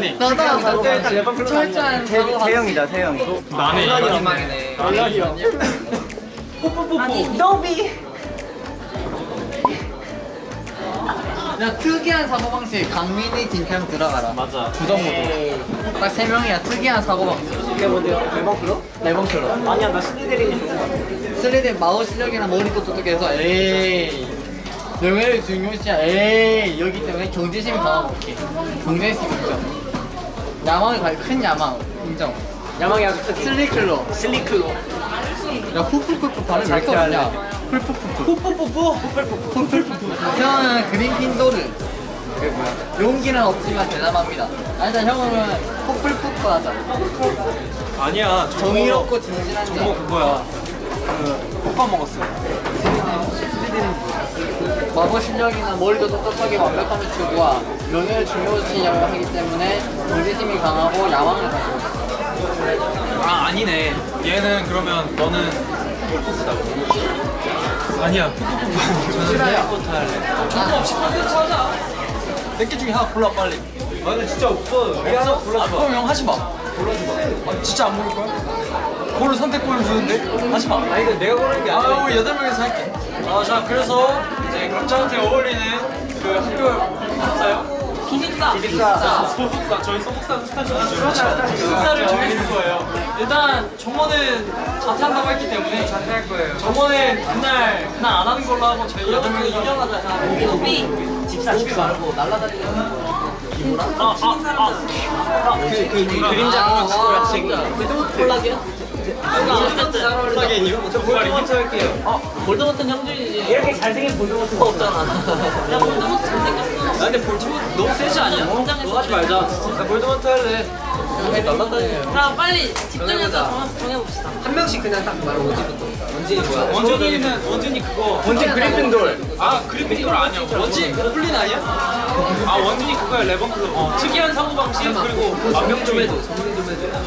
태현이. 나도 나도 일단 레버클로 철저한 사고 태영이다 태영이 나네. 엉망이네 아니 노비 야 특이한 사고 방식 강민이 딩캠 들어가라 맞아. 부정 모드 딱 세 명이야 특이한 사고 방식 이게 뭔데요? 레버클로? 레몬클로 아니야 나 스니데린이 좋은 거 같아 3D 마우스 실력이나 머리도 똑똑해서 에이 명예를 중요시야 에이 여기 때문에 경제심이 강하고 오케이 경제심 인정 야망을 가진 큰 야망 인정. 야망이 아주 크지. 슬리클로 슬리클로 야 푸푸푸푸 발음 왜 이렇게. 푸푸푸푸 뽀뽀뽀뽀 뽀뽀뽀뽀 푸푸푸푸 형은 그린 핀도르 그게 뭐야? 용기는 없지만 대담합니다. 아 일단 형은 푸풀푸푸 하자. 아니야. 정의롭고 진실한 자 저거 그거야. 그 볶아 먹었어. 마법 실력이나 머리도 똑똑하게 완벽함을 추구하 명예를 중요시하고 하기 때문에 경제심이 강하고 야망을 가지고 있어 아 아니네. 얘는 그러면 너는 푸푸푸다. 아니야. 저는. 해리포터 할래. 정보 없이 콘텐츠 하자. 몇개 중에 하나 골라 빨리. 아니 진짜 없어. 없어? 골라줘. 아, 그럼 형 하지 마. 골라줘 봐. 아, 진짜 안 먹을 거야? 그걸로 선택권을 주는데? 하지 마. 아니 이거 내가 고르는 게 아니야. 아 우리 여덟 명이서 할게. 아 자 그래서 이제 각자한테 어울리는 그 학교 학사요? 기숙사. 기숙사. 소속사. 저희 소속사 스타죠. 기숙사를 정해줄 거예요. 일단 정원은 자퇴한다고 했기 때문에 자퇴할 거예요. 정원은 그날 그날 안 하는 걸로 하고 저희 여덟 명이. 오비. 집사 집사 말고 날라다니는 아, 아, 아. 그, 그, 그 그림자 아, 그거 친구랑 와, 친구. 콜라겐? 콜라겐 콜라겐이요? 저 볼드모트 할게요. 어, 볼드모트는 형준이지. 이렇게 잘생긴 볼드모트 없잖아. 야, 볼드모트 잘생겼어. 아 근데 볼드모트 너무 세지 않냐? 너 하지 말자. 나 볼드모트 할래. 날라다니는 자, 빨리 집중해서 정해, 정해봅시다. 한 명씩 그냥 딱 말해 원진부터 원진이 뭐야? 원준이는 원준이 그거. 원진 그리핀돌 아 그리핀돌 아니야. 원진 고블린 아니야? 아 원준이 그거야 레번클럽. 어, 특이한 사고 방식 그리고 완벽주의. 정리 좀 해줘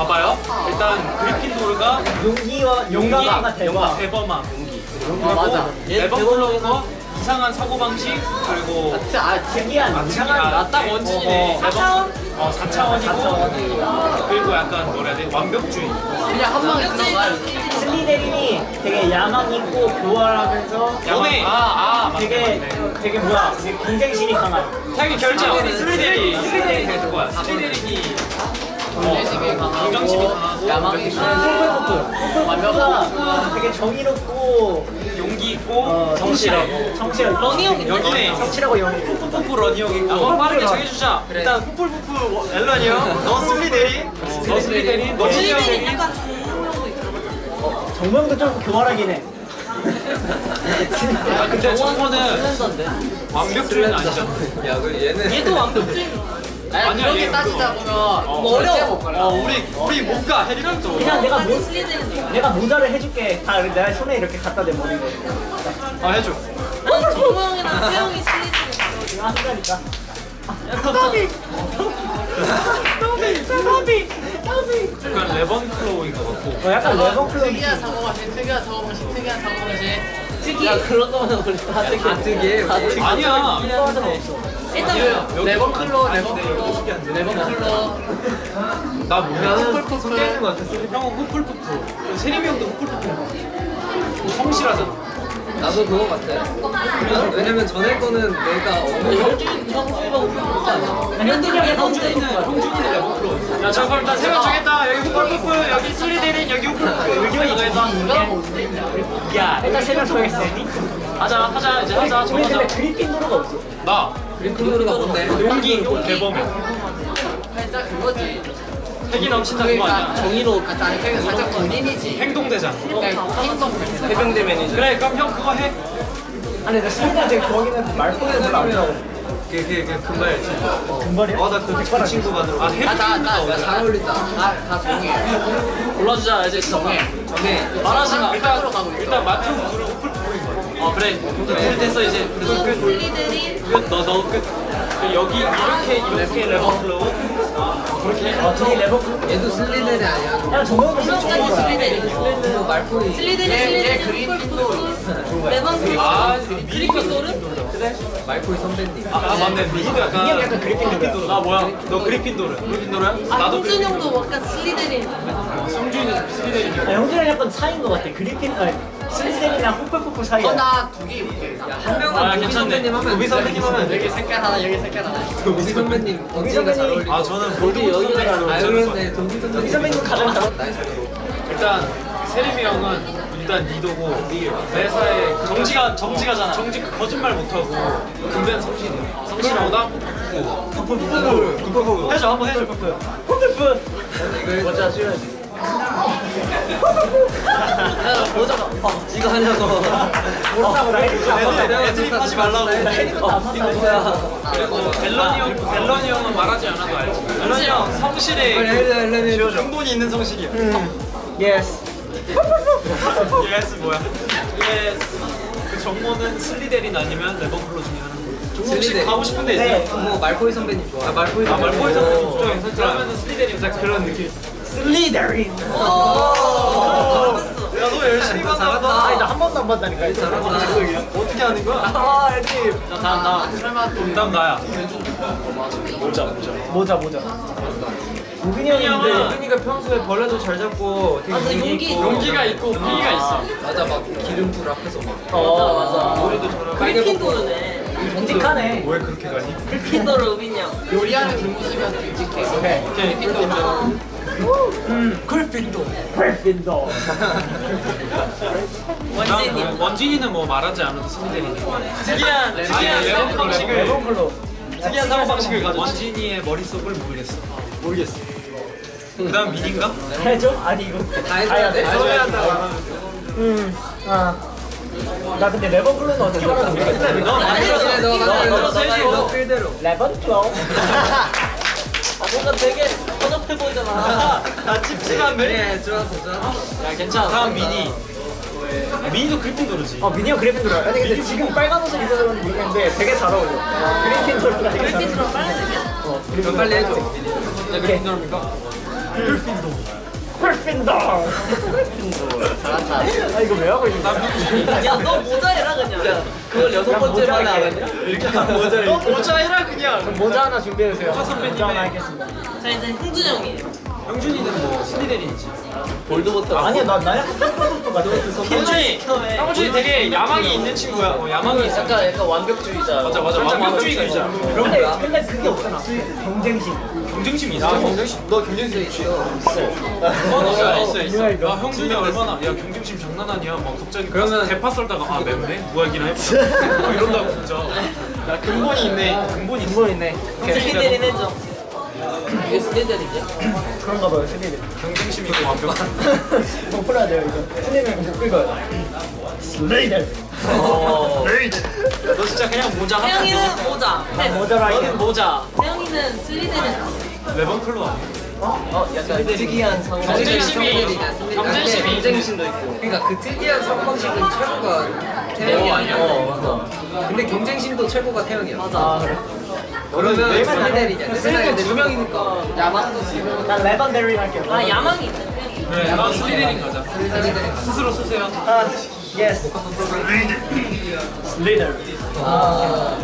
봐봐요. 일단 그리핀도르가 용기와 용기, 용가가 대화 대범함, 용기. 아 맞아 레번클럽과 이상한 사고 방식 그리고 아 특이한 아, 딱 원진이네. 어, 어. 레번 어 4차원이고 그리고 약간 뭐라 해야 돼? 완벽주의. 그냥 한 방에 들어가 슬리데린이 되게 야망 있고 교활하면서 연애. 아, 아, 맞네, 되게 맞네. 되게 뭐야 되게 경쟁심이 강한 자기 결정. 스리데리. 스리데리. 스리데리 될 거야. 스리데린이 경쟁심이 강하고 강하고 야망이 있고 뽀뽀뽀뽀 완벽하고 되게 정의롭고 용기 있고 어, 성실하고. 정실하고 러니 형 있네. 여기네. 성실하고 영이 푸푸푸 러니 형 있고. 한번 빠르게 정해주자. 일단 푸풀푸푸 앨런이 형. 너 스리데린. 너 스리데린. 너 슬리데린 스리데린. 약간 중형도 있고. 정명도 좀 교활하긴 해 아, 근데 슬렌더인데 완벽주의는 아니잖아. 야 그 얘는 얘도 완벽주의. 아니 그렇게 얘 따지다 보면 뭐 어려워. 못 가라. 어, 우리 우리 못 가. 해리포터. 그냥 내가 모, 슬리데린. 내가 모자를 해줄게 다 내가 손에 이렇게 갖다 대 머리에 아 해줘. 정우 형이랑 태영이 슬리데린. 내가 한다니까 약간 레번 클로우인 것 같고. 어, 약간 레버클럽 특이한 사고 방식 특이한 사고 방식 특이한 사고 방식 특이. 야 그런 거는 우리 다 특이해 다 특이해 아니야. 이거는 없어 일단 레버클로 레버클로 레버클로 나 뭐야? 푸풀푸풀. 섞여 있는 것 같아. 형은 후풀푸푸. 세림이 형도 후풀푸푸. 성실하잖아. 나도 그거 같아 왜냐면 전에 거는 내가 어느 형준, 형준이가 오픈 아니야. 형이 형준이는 형준이는 클로우. 야, 자 그럼 일단 세명 정했다. 여기 후풀푸푸, 여기 스리데린, 여기 후풀푸푸. 의견이 이거에서. 야 일단 세명 정했으니 하자, 하자, 이제 하자. 우리 근데 정하자. 그리핀도르가 없어 나 그린클로르가 뭔데? 용기 있고 대범해. 살짝 그거지 핵이 넘친다 그거 그러니까 아니야? 정의로 같이 아니 그냥 살짝 본인이지 행동대장. 그냥 행동 해병대 매니저. 그래, 그럼 형 그거 해. 아니 나 슬리가 되게 거기는 말풍이 별로 안 나고 그그 금발 알지? 금발이야? 어나그 그 친구가 들어. 아 나나나잘 어울린다 다다 정해 골라주자 이제 정해. 정해 말하지 마. 일단 일단 마트 부르고 어 그래. 풀 됐어 이제. 끝 끝. 슬리데린. 끝. 너너 끝. 그 여기 이렇게 이렇게 레버 플로우. 그렇게 아 레버클 얘도 슬리데리 아니야? 야 저거는 정말 슬리데리. 슬리데리 말코이. 슬리데리 얘 슬리데리. 그린핀도 레몬 아, 그리핀도르? 말코이 선배님. 아, 아 맞네 니도 약간 그리핀도르. 나 뭐야 너 그리핀도르 그리핀도르야? 아 나도 홍준 형도 약간 슬리데리. 성준이는 스리데리 아, 형들이랑 약간 차이인 것 같아 그리핀 아니 슬리데리랑 호플포프 사이야 어나 두 개 입을게. 한 명은 아, 괜찮네. 선배님 하면 우비 선배님 하면 돼. 여기 색깔 하나 여기 색깔 하나. 우비 선배님. 우비 선배님 아 저는 볼드모트 선배님 아 그런데 우리 선배님. 선배님. 가장 잘. 일단 세림이 형은 일단 리더고 매사에 그 정지가 정지가잖아. 정지 그 거짓말 못하고 성실해 성실하다 푸푸푸 푸푸푸 해줘 한번 해줘. 호플프 먼저 하셔야지. 모자가. 이거 하냐고. 못하고 나. 애들이 하지 말라고 봤다 이거야 그리고 벨런이 형 벨런이 형은 말하지 않아도 알지 벨런이 형 헬렌 근본이 있는 성실이야 예스 예스 뭐야 예스 그 정모는 슬리데린 아니면 레버클로 중에 하나 종모 혹시. 가고 싶은 데 네. 있어요? 뭐 말코이 선배님 좋아. 아 말코이 아 선배님 좋아해 그러면은 슬리데린 딱 그런 느낌 슬리데린 야너 열심히 봤나 보다. 아니 나 한 번도 안 봤다니까 잘한다. 어떻게 하는 거야? 아 애들 자 다음 다음. 설마 또 다음 나야? 모자 모자. 모자 모자. 우빈이 형인데 우빈이가 평소에 벌레도 잘 잡고 되게 맞아, 용기 있어. 용기가 있고 비기가 있어. 맞아 막 기름불 앞에서 막. 어 맞아 머리도 저런 그리핀도르네. 듬직하네 왜 그렇게 가니? 그리핀도르 우빈 형. 요리하는 뒷모습이면 듬직해. 오케이 오케이 핀도 인정. 굴핀도 굴핀도 원진이. 원진이는 뭐 말하지 않아도 슬리데리니까 특이한 레- 특이한 레- 사고 레- 방식을 레몬클로 특이한 사고 방식을 가지고 원진이의 머릿속을 모르겠어 모르겠어 그 다음 민인가? 해줘? 아니 이거 다 해줘야 돼? 섭외한다 말하면 음아 나 근데 레몬클로는 어떻게 말하는 모르겠어 너 만들어서 너너 만들어서 너 필대로. 레몬클로 아, 뭔가 되게 허접해 보이잖아. 나 찝찝한 매? 네 좋았어 좋았어. 야 괜찮아. 다음 미니 아, 미니도 그리핀도르지. 어 미니어 그리핀도르 아니 근데 지금 빨간 옷을 입어서 그런지 모르겠는데 되게 잘 어울려. 그리핀도르가 되게 잘 어울려 그리핀도르 빨간색이야? 어, 그럼 빨리 해줘. 네 그리핀도르입니까? 굴핀도 잘한다. 아 이거 왜 하고 있는 거야? 야, 너 모자 해라 그냥. 그걸 여섯 번째로 하나 안 했냐? 이렇게 하면 모자를 너 모자 해라 그냥. 그럼 모자 하나 준비해주세요. 모자 하나 하겠습니다. 자, 이제 흥준 형이. 형준이는 뭐 슬리데린이지. 볼드모터. 아니야 나, 나 약간 팬커부터 같아 형준이 형준이 되게 야망이 있는 친구야. 어, 야망이 있어. 약간 약간 완벽주의자. 맞아 맞아. 완벽주의자. 근데, 근데 그게 없잖아. 경쟁심 경쟁심이 있어 경쟁심. 너 경쟁심 있어. 있어 있어 있어. 이거 야 형준이 얼마나 야 경쟁심 장난 아니야. 막 갑자기 그러면 대파 썰다가 아 맵네? 무알기나 해보자 막 이런다고 진짜. 야 근본이 있네. 근본이 있어. 근본 있네. 슬리데린 해줘. 이게 슬리데리지? 그런가 봐요 스님이 경쟁심 있고 완벽한 뭐 풀어야 돼요 이거. 스님이 못 긁어요. 슬레이더. 어. 너 진짜 그냥 모자 하나 태영이는 모자. 패스. 모자라 너는 모자 태영이는 슬리데린. 레번 클로 아니야? 어 약간 특이한 상황. 경쟁심이 경쟁심이 경쟁심도 있고. 그러니까 그 특이한 방식은 최고가 태영이 아니야. 어 맞아. 근데 경쟁심도 최고가 태영이야. 아 그래? 그러면 왜 슬리데리냐? 내 생각에 두 명이니까. 야망도 지금. 난 레반데리 할게요 아, 야망이 있네. 태영이. 그래 나 슬리데린 가자. 스스로 쓰세요 아 예스 슬리더 아.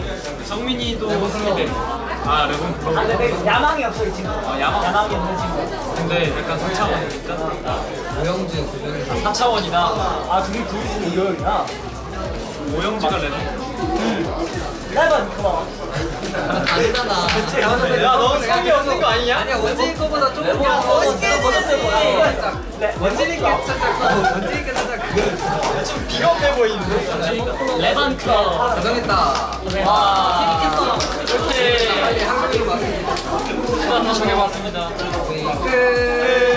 성민이도 슬리데린 아아 레번클로 근데 야망이 없어 이 친구 아, 야망? 야망이 없는 친구 근데 약간 4차원이니까 오영준 두 명이서. 4차원이다 아 둘이 둘이 이거구나 오영지가 레번 레반 고마워 다르잖아. 야 너무 성이 없는 거 아니냐? 아니야 원진이 거보다 조금 레몬 더 거. 살짝. 네, 원진이 커. 원진이 게 좀 비겁해 보이는데 레반 클럽. 고정했다. 와, 재밌겠다. 이렇게 한국으로 왔습니다. 수단 정해봤습니다 끝.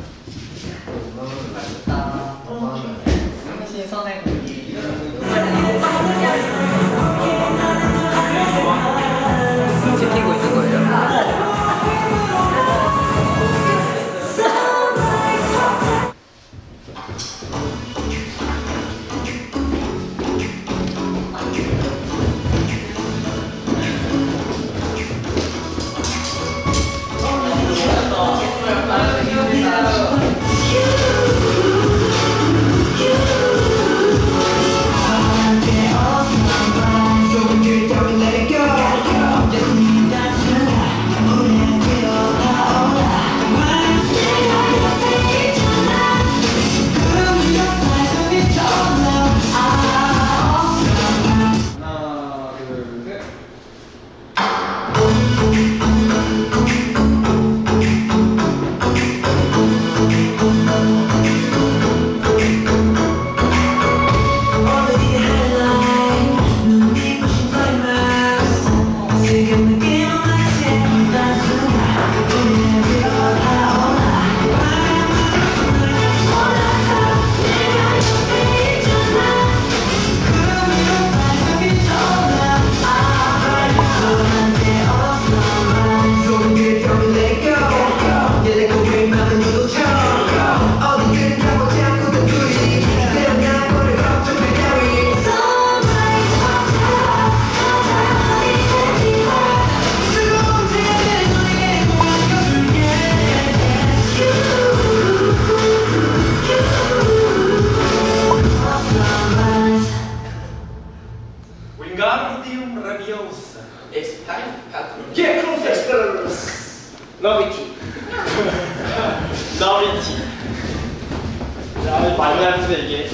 하는데 이게.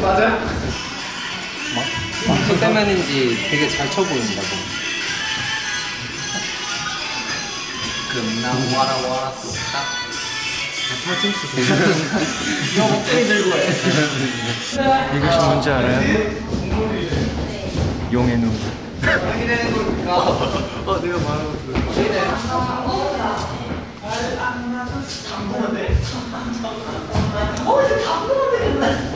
맞아? 방송 때문인지 되게 잘 쳐 보인다고. 금나 와라 와라 쏙딱. 이것이 뭔지 알아요? 용의 눈. Get